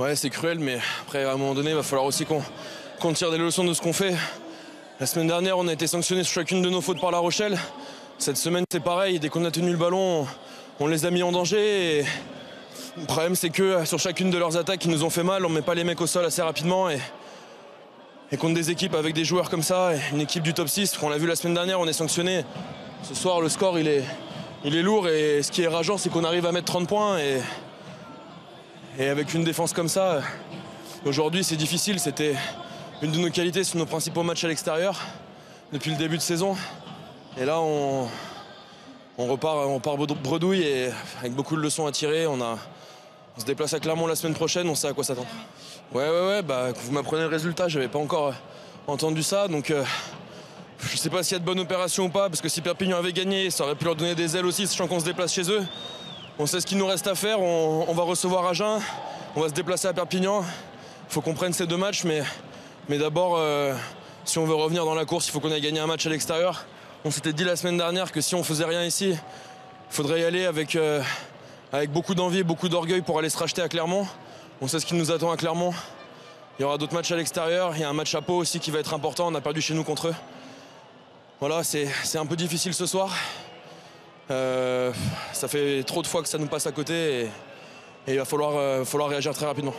Ouais, c'est cruel, mais après, à un moment donné, il va falloir aussi qu'on tire des leçons de ce qu'on fait. La semaine dernière, on a été sanctionné sur chacune de nos fautes par La Rochelle. Cette semaine, c'est pareil. Dès qu'on a tenu le ballon, on, les a mis en danger. Le problème, c'est que sur chacune de leurs attaques qui nous ont fait mal, on met pas les mecs au sol assez rapidement. Et, contre des équipes avec des joueurs comme ça, une équipe du top 6, on l'a vu la semaine dernière, on est sanctionné. Ce soir, le score, il est, il est lourd. Et ce qui est rageant, c'est qu'on arrive à mettre 30 points. Et, et avec une défense comme ça, aujourd'hui, c'est difficile. C'était une de nos qualités sur nos principaux matchs à l'extérieur depuis le début de saison. Et là, on, repart, on part bredouille et avec beaucoup de leçons à tirer. On, se déplace à Clermont la semaine prochaine, on sait à quoi s'attendre. Ouais, ouais, ouais, bah, vous m'apprenez le résultat, j'avais pas encore entendu ça. Donc, euh, je sais pas s'il y a de bonnes opérations ou pas, parce que si Perpignan avait gagné, ça aurait pu leur donner des ailes aussi, sachant qu'on se déplace chez eux. On sait ce qu'il nous reste à faire, on, va recevoir Agen, on va se déplacer à Perpignan. Il faut qu'on prenne ces deux matchs, mais, d'abord, euh, si on veut revenir dans la course, il faut qu'on ait gagné un match à l'extérieur. On s'était dit la semaine dernière que si on faisait rien ici, il faudrait y aller avec, euh, avec beaucoup d'envie et beaucoup d'orgueil pour aller se racheter à Clermont. On sait ce qui nous attend à Clermont. Il y aura d'autres matchs à l'extérieur. Il y a un match à Pau aussi qui va être important. On a perdu chez nous contre eux. Voilà, c'est un peu difficile ce soir. Euh, ça fait trop de fois que ça nous passe à côté et, il va euh, falloir réagir très rapidement.